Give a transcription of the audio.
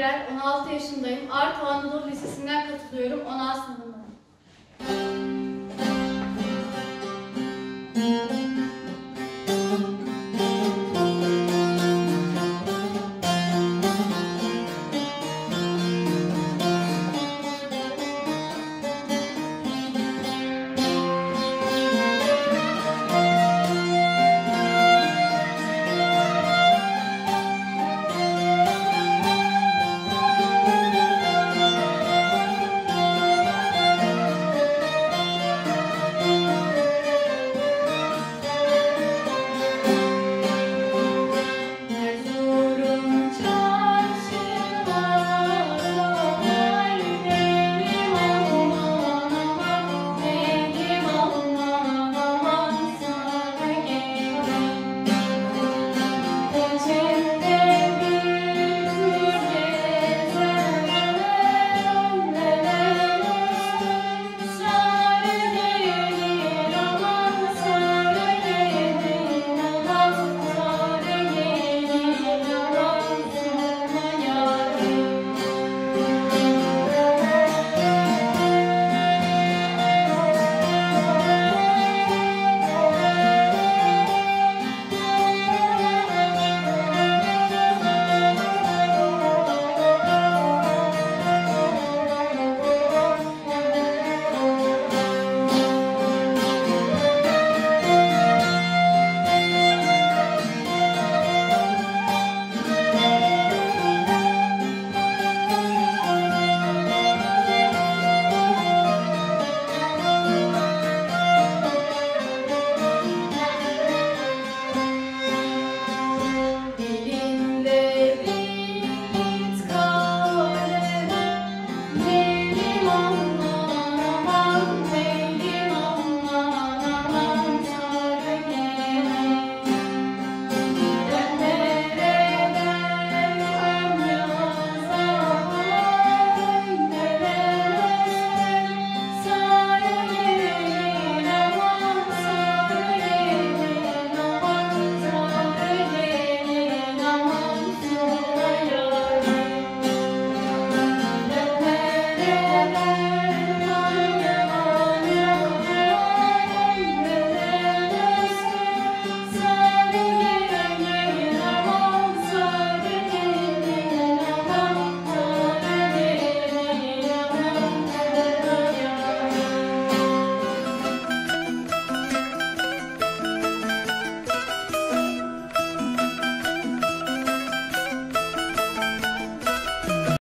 Gürel, 16 yaşındayım. Artı Anadolu Lisesi'nden katılıyorum. 10 sınıfındayım.